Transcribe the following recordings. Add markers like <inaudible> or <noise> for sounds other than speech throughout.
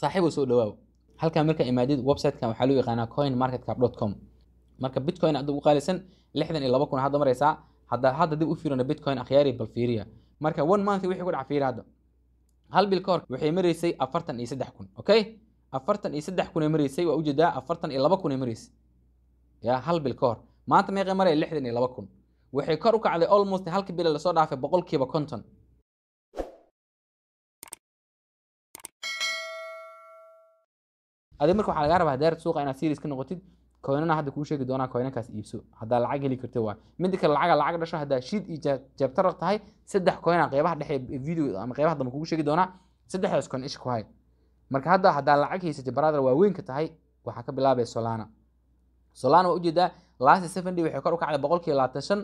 saaxiibo soo dhawaaw halkan markaa imaadid websitekan waxaa loo yaqaanaa coin marketcap com. Marka bitcoin hadda ugu qaalisan lixdan iyo laba kun hadda maraysaa hadda hadda dib u fiirina bitcoin akhyaari bal fiiriya. Marka one month wixii ku dhaca fiiri hadda. Hal bil ka hor waxay maraysay afartan iyo saddex kun okay? Afartan iyo saddex kun ay maraysay waa u jeedaa afartan iyo laba kun ay maraysay. Ya hal bil ka hor. Maanta meeqay maraya lixdan iyo laba kun. Waxay kor u kacday almost halka bil la soo dhaafay boqolkiiba konton adi marka waxaa lagaa rabaa deer suuqa inaad series ka noqotid coinana hadda kuu sheegi doonaa coinankaas iibso. Haddaa lacag heli karta waa. Midda kale lacaga lacag dhasho haddaa shiid iyo jeebtaraq tahay saddex coina qeybaha dhexe video ama qeybaha dambe kugu sheegi doonaa saddexdaas coin isha ku hay marka hadda haddaa lacag haysatay brother waaweynka tahay waxaa ka bilaabaya solana. Solana waa u jeedaa last seven day waxay kor u kacday boqolkiiba labaatan shan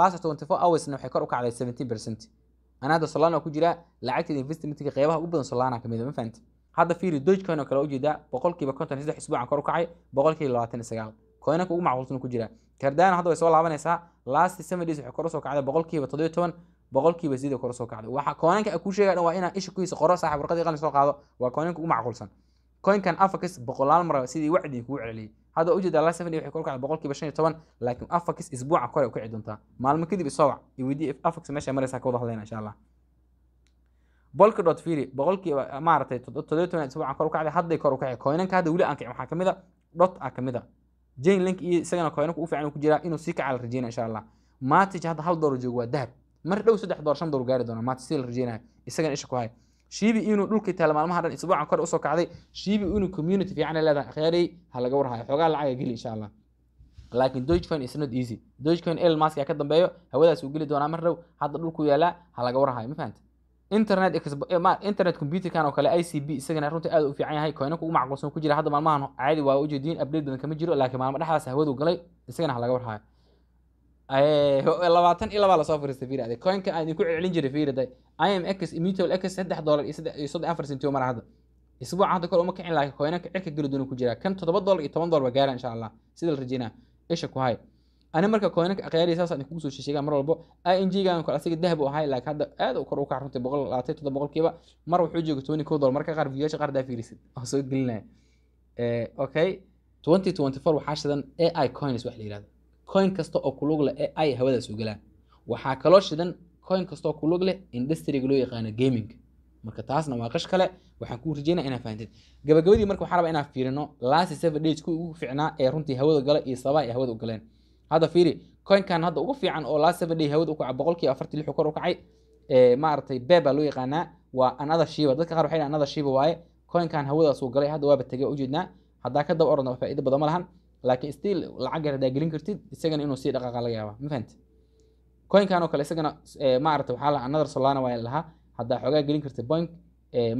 last twenty four hoursna waxay kor u kacday seventeen percent. Ana hadda solana waa ku jiraa lacagteeda investmentka qeybaha ugu badan solana ka mid ma fahanti hadda fiiri dogecoin oo kale u jeedaa boqolkiiba konton saddex isbuucan kor u boqolkiiba labaatan sagaal. Coinanka ugu macquulsan ku jira. Cardano hadda way soo laabanaysaa. Last seven days waxay kor u soo kacday boqolkiiba toddobiyo toban boqolkiiba sidii kor u soo kacday. Waxa coinanka kuu sheegaya dhan waa inaa isha ku hiisa qoro saaxib warqadii qalin soo qaado waa coinanka ugu macquulsan. Coinkan afakis boqolaal mar sidii wacdii kugu celceliyey hadda u jeedaa last seven waxay kor kacday boqolkiiba shan iyo toban laakiin afakis isbuuca kore u kici doontaa maalmo kadib isoo wac iyo weydii meesha maraysaa ka wada hadlayna insha allah bolka dot firi boqolkiiba maaragtay toddobiyo toban isbuucan kor u hadday kor u kacay coinanka hadda weli aan waxaa ka mid a dot a ka mid a. Jane link iyo isagana coinanka u fiican ku jiraa inuu sii kaca la rajeyna insha allah matic hadda hal doolar joogo waa dahab. Mar dhow saddex doolar shan doolar gaari doona matic si la rajeynayo isagana isha ku hay shiibi inuu dhulkii taala maalmaha dhan isbuucan kor u soo kacday shiibi inuu community fiican ay leedahay akhyaarey ha laga warhayo xoogaa lacaga geli insha allah laakiin dogecoin is not easy. Dogecoin elon musk yaa ka dambeeyo hawadaas uu geli doonaa mar dhow hadda dhulku yaalaa ha laga warhayo ma fahanta internet internet computerkan oo kale i c b isagana runtii aad u fiican yahay coinanka ugu macquulsan ku jira hadda maalmahan caadi waa ujeediin update badan kama jiro laakiin maalmo dhexdaas hawadu galay isagana ha laga warhayo <laughs> labaatan iyo labaa la soo fariistay fiiri ade coinka aan idinku celcelin jiray fiiri day im x mutual x saddex dollar iyo soddon afar sentio mar hadda. Isbuuca hadda kor uma kicin laakiin coinanka cirka geli ku jira. Kan toddoba dollar iyo toban dollar ba insha allah. Sida la rajeynaa isha ku hay ani marka coinanka akhyaariya saas aan kugu soo sheegaa mar walbo ing gan asiga dahab u ahay hadda aad kor u kac boqol labaatan toddoba boqolkiiba mar wuxuu jooga twenty dollar marka qaar viyaasha qaar daa fiirisid oo soo gelinaya okay twenty twenty four waxaa shidan ai coins wax la yihahdo coin kasta oo kulug leh ai hawadaas u galaan waxaa kaloo shidan coin kasta oo kulug leh industriga loo yaqaano gaming. marka taasna waa qash kale waxaan kuu rajeynaya inaa fahanteed gabagabadii marka waxaa rabaa inaan fiirino last seven days kuwii ugu fiicnaa ee runtii hawada gala iyo sabaha ay hawada u galeen hadda fiiri coinkan hadda ugu fiican oo last seven day hawada u kaca boqolkiiba afartii lixu kor u kacay maaragtay beba loo yaqaanaa waa another shiba. Dadka qaar waxay another shiba waaye coinkan hawadaas uu galay hadda waaba tegay ujeednaa haddaa ka daba orana faa'iido badan ma lahan laakiin still lacag yar haddaa gelin kartid isagana inuu sii dhaqaaqa laga yaaba ma fahamti coinkan oo kale isagana maaragtay waxaa lahaa another solana waa lahaa. Haddaa xoogaa gelin kartid boink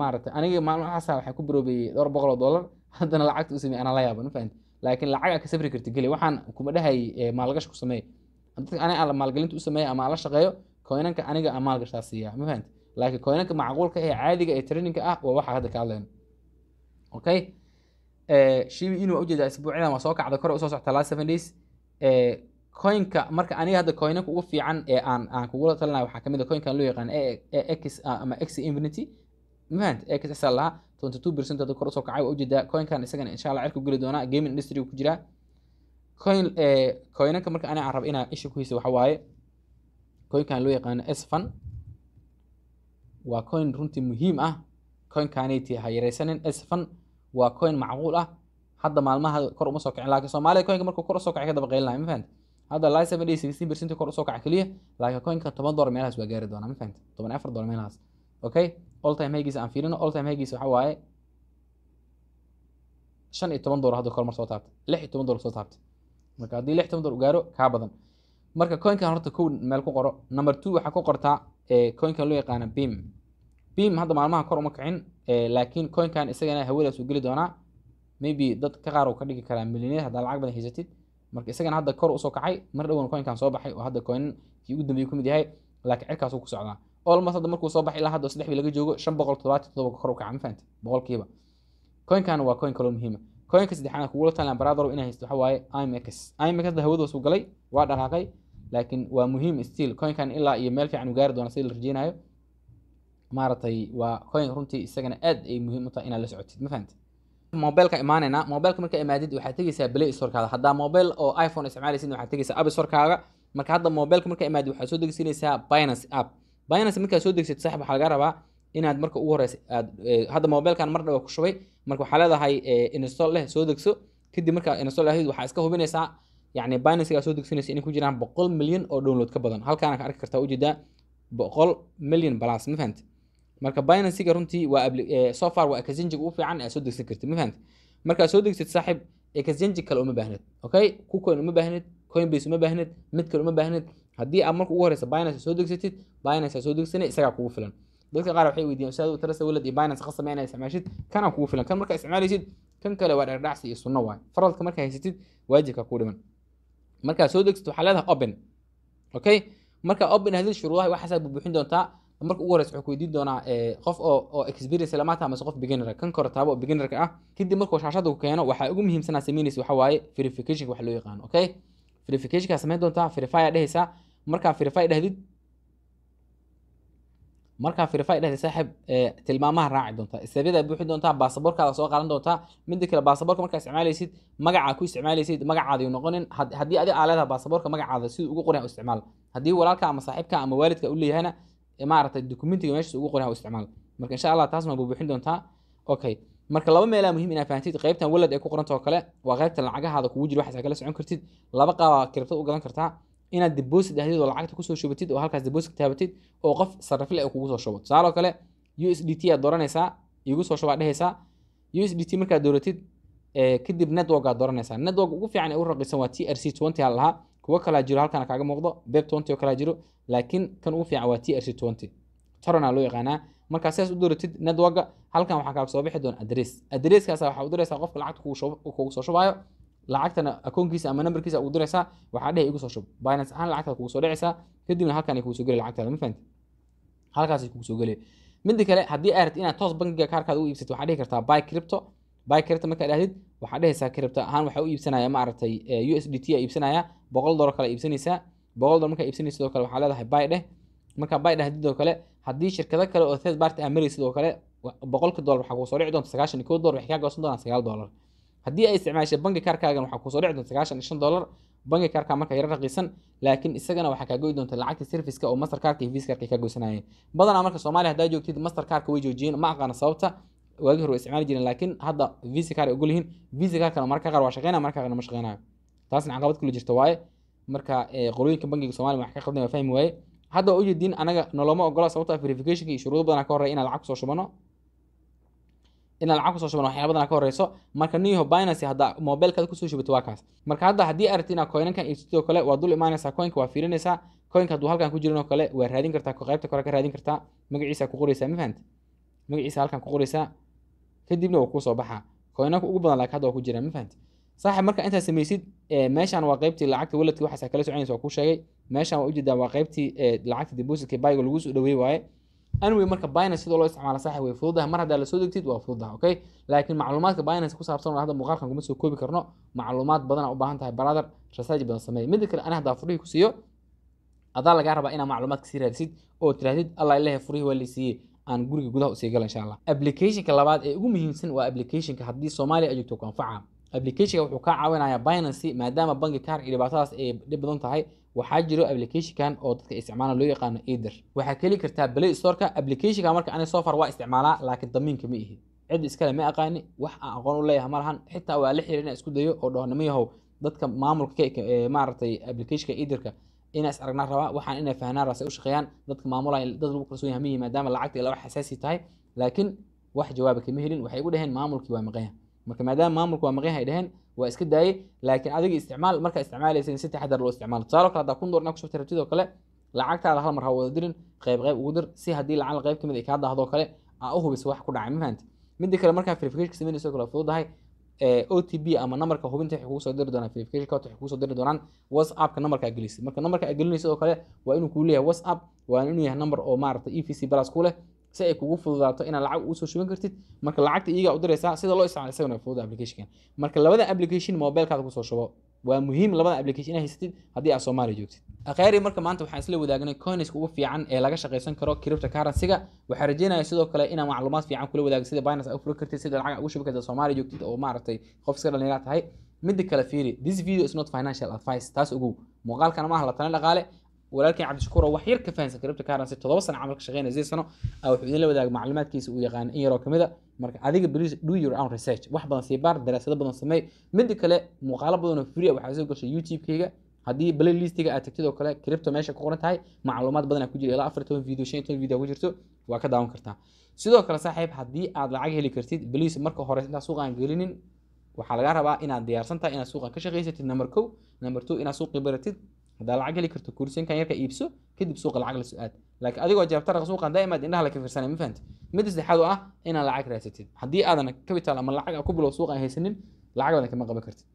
maaragtay aniga maalmahaasa waxaan ku baroobeeyey dhowr boqol oo dollar haddana lacagta u sameey anaa la yaaba ma fahamti laakiin lacag aa ka safri karti geli. Waxaan kuma dhahay maalgash ku sameey dadka aan maalgelinta u sameeya ama aan la shaqeeyo coinanka aniga aan maalgashaa siiya ma fahamti laakiin coinanka macquulka ee caadiga ee trainingka ah waa waxa hadda ka hadlayno okay? Shibi inuu u jeedaa isbuucyadan waa soo kacda kore u soo socta last seven days. Coinka marka aniga hadda coinanka ugu fiican ee aan aan kugula talinayo waxaa ka mid a coinkan loo yaqaan x ama x infinity. Ma fahamti x sa lahaa twenty two percent kor u soo kacay waa u jeedaa coinkan isagana insha allah geli doonaa gaming industry ku jiraa coin coinanka marka aniga aan rabo inaa isha ku waxa waaye coinkan loo yaqaano s fun waa coin runtii muhiim ah. Coinkaniti ha yaraysanin s fun waa coin macquul ah. Hadda maalmaha kor uma soo kicin. Laakiin soomaaliya coinka markuu kor u soo kacay ka daba ma fahamti hadda last seven days sixteen percent kor u soo kaca keliya laakiin coinka toban dollar meelahaas waa gaari doonaa ma fahamti toban afar dollar meelahaas okay all time haygiisa aan fiirino. All time haygiisa waxa waaye shan iyo toban dollar hadda kor mar soo taabtay lix iyo toban dollar soo taabtay marka haddii lix toban dollar u gaaro kaa badan. Marka coinkan horta kow meel ku qoro. Number two waxaa ku qortaa coinkan loo yaqaana beam beam hadda maalmaha kor uma kicin laakiin coinkan isagana hawadaas geli doonaa. Maybe dad ka qaar uu ka dhigi karaa milyaneer haddaa lacag badan haysatid. Marka isagana hadda kor u soo kacay mar dhowan coinkan soo baxay oo hadda coinkii ugu dambeeyey kumid yahay laakiin cirkaasuu ku socdaa almost hadda markuu soo baxay ilaa hadda saddex bii laga joogo shan boqol toddobaatan toddoba kor u kaca ma fahamti boqolkiiba. Coinkan waa coin kaloo muhiima. Coinka saddexaad kugula talan baradaro inay haysto waxa waaye imx imx hadda hawadaas uu galay waa dhaqaaqay laakiin waa muhiim still. Coinkan ilaa iyo meel fiican u gaari doona sida la rajeynayo maaragtay waa coin runtii isagana aad ay muhiim u tahay inaad la socotid ma fahamtid mobilka imaanayna mobilka marka imaadid waxaad tegeysaa play storekaada haddaa mobile oo iphone isticmaalaysid waxaad tegeysaa app storekaaga. Marka hadda mobilka marka imaadid waxaad soo degsinaysaa binance app binance markaad soo degsid saaxib waxaa laga rabaa inaad marka ugu horeysa aad hadda mobilkan mar dhaba ku shubay marka waxaa leedahay install leh soo degso. Kadib markaa install ahayd waxaa iska hubinaysaa yacni binancegaa soo degsanaysa inay ku jiraan boqol milyan oo download ka badan. Halkaana ka arki kartaa u jeedaa boqol milyan plus ma fahamti marka binancega runtii waa so far waa exchange ugu fiican aad soo degsan kartid ma fahamti markaad soo degsid saaxiib exchange kale uma baahnid okay? Kucoin uma baahnid coinbase uma baahnid mid kale uma baahnid haddii aad marka ugu horeysa binance soo degsatid binance soo degsanay isagaa kugu filan. Dadka qaar waxay weydiiyeen ustaad trasa walad iyo binance qasama inaa isticmaashid? Kanaa kugu filan kan markaa isticmaalaysid kan kale waa dhardhacsi iyo sunno waay. Faradka markaa haysatid waajibka kuu dhiman. Markaa soo degsid waxaa leedahay open okay? Marka open haddii shuruudaha waxaasaa bubuuxin doontaa. Marka ugu horeysa wuxuu ku weydiin doonaa qof oo oo experience lama mase qof beginner kan kore taabo oo beginnerka ah. Kadib markuu shaashada ku keeno waxaa ugu muhiimsanaa samaynaysa waxaa waaye verificationka wax loo yaqaano okay? Verificationkaa samayn doontaa verify aa dhehaysaa markaa verify dhahdid. Markaa verify dhehda saaxib tilmaamaha raaci doontaa istabyada buuxi doontaa baasaboorkaada soo qaadan doontaa mida kale baasaboorka markaa isticmaalaysid magacaa ku isticmaalaysid magacaada noqonin haddii adi aa leedahay baasaboorka magacaada siduu ugu qoran isticmaal. Haddii walaalka ama saaxiibka ama waalidka u leeyahana maaragtay documentiga meeshaas ugu qoran isticmaal. Marka insha allah taasna waa buuxin doontaa. Okay marka laba meelaa muhiim inaad fahamtid qaybtan walad ay ku qorantao kale waa qaybtan lacagahaada kugu jira waxaas kala socon kartid. Laba qaabaa kiribtad u gadan kartaa inaad deposit ahdid oo lacagta ku soo shubatid oo halkaas deposit taabatid oo qof sarrafle ay kugu soo shubo tusaaloo kale u s d t aad dooranaysaa igu soo shubaa dhehaysaa u s d t markaad dooratid kadib network aad dooranaysaa. Network ugu fiican ee u raqisan waa t r c twenty aa lahaa. Kuwo kalaa jiro halkana kaaga muuqdo. Beb twenty oo kalaa jiro. Laakiin kan ugu fiican waa t r c twenty. Torona loo yaqaanaa. Markaa sidaas u dooratid networka halkan waxaa kaaga soo bixi doona adress adresskaas waxaa u diraysaa qofka lacagta kugu soo shubaayo lacagtana akoonkiisa ama nambarkiisa ugu diraysaa waxaa dhehe igu soo shub. Binance ahaan lacagtaada kugu soo dhicaysaa kadibna halkan ay kugu soo geli lacagtaada ma fahanti halkaasay kugu soo gelaya midda kale haddii aad rabtid inaad toos bankiga kaarkaada u iibsatid waxaa dhihi kartaa buy crypto. Buy crypto markaad dhahdid waxaa dhehaysaa crypto ahaan waxaa u iibsanaya maaragtay u s d t a iibsanaya boqol dolar kale iibsanaysaa. Boqol dolar markaa iibsanaysa sidoo kale waxaa leedahay buy dheh markaa buy dhahdid oo kale haddii shirkado kale oo third party ah maraysid oo kale boqolka dolar waxaa kugu soo dhici doonta sagaashan iyo kow dolar waxay kaa goosan doonaa sagaal dolar haddii ay isticmaashay banki kaarkaagan waxaa ku soo dhici doonta sagaashan shan dolar banki kaarkaa marka yaro raqiisan laakiin isagana waxaa kaa goyi doonta lacagta serviceka oo master kaarka iyo kaarka ay kaa goysanayeen. Badanaa marka soomaaliya haddaa joogtid master kaarka way joojiyeen ma aqaana sababta waagii hore isticmaali jireen laakiin hadda visa kaar ay ogol yihiin kaarkana marka qaar waa shaqeynaya marka qaarna ma shaqeynayo taasna caqabad kula jirta waaye marka qolooyinka bankiga soomaaliya wax ka qaldan waa fahmi waaye. Hadda waa ujeediin anaga noloma ogola sababta verificationka iyo shuruudo badanaa ka horreya inaan lacag ku soo shubano inaad lacag ku soo shubano waxyaaba badan ka horeyso. Marka niho binance hadda mobilkaada ku soo shubato waa kaas. Marka hadda haddii aragti inaad coinankan iibsatid oo kale waa dul imaanaysaa coinka waa fiirinaysaa coinka hadduu halkan ku jirin oo kale waa raadin kartaa qaybta kore ka raadin kartaa. Magaciisa ku qoraysaa ma fahamti magaciisa halkan ku qoraysaa kadibna waa ku soo baxaa. Coinanka ugu badan laakiin hadda waa ku jiraan ma fahamti saaxib marka intaad samaysid meeshan waa qaybtii lacagta waladka waxaas kala soconaysa waa kuu sheegay. Meeshan waa u jeedaa waa qaybtii lacagta depositka bayga lagu soo dhaweey waaye anway marka binance sidoo loo isticmaalo saaxib way fududahay. Mar haddaa la soo degtid waa fududahay okay? Laakiin macluumaadka binance ku saabsan hadda muuqaalkan kuma soo koobi karno macluumaad badan u baahan tahay brother. Research badan sameey midda kale ani haddaa furihii ku siiyo adaa lagaa rabaa inaad macluumaadka sii raadisid oo tirahdid allah ilahay furihii waa laysiiyey aan guriga gudaha u sii gala insha allah applicationka labaad ee ugu muhiimsan waa applicationka haddii soomaaliya ay joogto ku applicationka wuxuu kaa caawinayaa binance maadaama banki kaar iyo dhibaatadaas ay dhib badan tahay waxaa jiro applicationkan oo dadka isticmaalaan loo yaqaano either. Waxaa keli kartaa play storeka. Applicationka marka ani sofar waa isticmaalaa laakiin damiinka ma ihi. Cid iskale ma aqaani wax aan aqoon u leeyahay ma xitaa waa la xiriir inaan isku dayo oo dhaho nima dadka maamulka maaragtay applicationka eitherka inaa is aragnaa rabaa waxaan inay fahnaan rase u shaqeeyaan. Dadka maamulaya dad lagu kalsoon yahay ma maadaama lacagta ila wax xasaasi tahay. Laakiin wax jawaaba kama helin waxay igu dhaheen maamulkii waa maqan yahay marka maadaama maamulku waa maqan yahay dhaheen waa iska daayey laakiin adiga isticmaal markaa isticmaalaysa si taxadar loo isticmaalo. Tusaalo kale haddaa kun door inaa ku soo tirabtid oo kale lacagtaada hal mar ha wada dirin qayb qayb ugu dir si haddii lacag qayb ka mid ay kaa daahdo kale aa u hubiso wax ku dhacay ma fahanti? Midda kale markaa verification samaynayso kale fududahay o t b ama nambarka hubinta waxay kugu soo diri doonaan verification code waxay kugu soo diri doonaan whatsappka nambarka aad gelisay marka nambarka aad gelinaysa oo kale waa inuu kuu leeyahay whatsapp waa inuu yahay number oo maaragtay e v c plus ku leh si ay kugu fududaato inaad lacag ugu soo shuban kartid. Marka lacagta iyagaa u sida loo isticmaalo isagana fududa applicationkan marka labada application mobilkaada ku soo shubo waa muhiim labada application inaad haysatid haddii aad soomaaliya joogtid. Akhaari marka maanta waxaan isla wadaagnay coinska ugu fiican ee laga shaqaysan karo cryptocurrency-ga. Waxaa rajeynaya sidoo kale inaan macluumaad fiican kula wadaago sida binance aad u furi kartid sida lacag ugu shubi kartid soomaaliya joogtid oo maaragtay qof iska dhallinyara tahay. Midda kale fiiri this video is not financial advice. Taas ogow. Muuqaalkana maaha la talin dhaqaale walaalkii cabdishakuur oo wax yar ka fahansan cryptocurrency toddoba sano camal ka shaqeynaya sidii sano ah wuxuu idinla wadaaga macluumaadkiisa uu yaqaan in yaroo ka mid marka adiga please do your own research. Wax badan sii baar daraasado badan sameey midda kale muuqaalo badan free waxaa soo gashay youtube-kayga. Haddii playlistiga aad tagtid oo kale crypto meesha ku qoran tahay macluumaad badan aa ku jira. Ilaa afar toban video shan toban video ku jirto waa ka daawan kartaa. Sidoo kale saaxiib haddii aad lacag heli kartid please marka hore intaa suuqaan gelinin. Waxaa lagaa rabaa inaad diyaarsan inaad suuqan ka shaqaysatid number kow number two inaad suuqii baratid haddaa lacag heli karto kursinkan yarka iibso kadib suuqa lacag la su'aad. Laakiin adigoo jaabtaraqa suuqan daa'imaad indhaha la ka fiirsanay ma fahanti? Midda saddexaad oo ah inaad lacag raasatid. Haddii aadan capital ama lacag ku bilow suuqan haysanin lacag badan kama qaban kartid.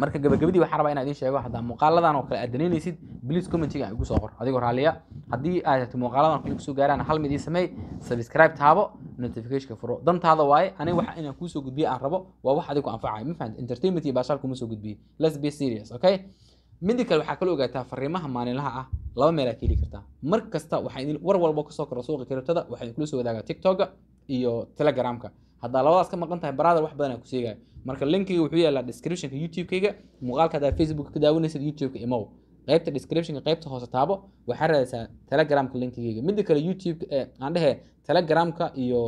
Marka gabagabadii waxaa rabaa inaan idiin sheego haddaa muuqaaladan oo kale aad danaynaysid please commentiga igu soo qor. Adigoo raalliya haddii aad rabtid muuqaaladan kale ku soo gaaraan hal mid ii sameey subscribe taabo notificationka furo. Dantaada waaye aniga waxa inaan kuusoo gudbiye aan rabo waa wax adigu anfacayo ma fahanti? Entertainment iyo baashaal soo gudbiye let's be serious okay midda kale waxaa kala ogaataa fariimaha maalinlaha ah laba meel aad ka heli kartaa mar kasta waxaa war walba ka soo kora suuqa kiribtada waxaa idinkula soo wadaagaa tiktoka iyo telegramka haddaa labadaas ka maqan tahay brother wax badan aa ku sheegaya marka linkiga wuxuu yaalaa descriptionka youtube-kayga muuqaalka haddaa facebook ka daawanaysid youtube-ka imow. Qaybta descriptionka qaybta hoose taabo waxaa raadaysaa telegramka linkigayga midda kale youtube aan dhehe telegramka iyo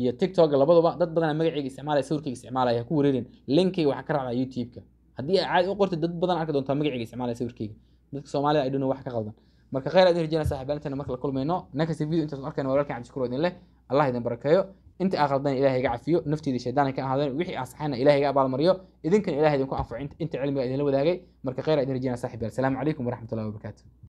iyo tiktok labaduba dad badan magacayga isticmaalaya sawirkayga isticmaalaya ha ku wareerin. Linkayga waxaa ka raacdaa youtube-ka haddii aad caadi u qortid dad badan arki doontaa magacayga isticmaalaya sawirkayga. Dadka soomaalida ay dhuna wax ka qaldan. Marka khayr aad rajeyna saaxiibaalinteena marka la kulmayno next video intaas arkayna walaalkan cabdishakuur idin leh allah idin barakeeyo inta aa qaldan ilahay iga cafiyo. Nafteeda shaydaan ka ahaadeen wixii aa saxayna ilahay iga abaalmariyo. Idinkana ilahay idinku anfaco inta cilmiga idinla wadaagay. Marka khayr aad idin rajeyna saaxiib yaal salaamu calaykum waraxmatullahi wabarakaatu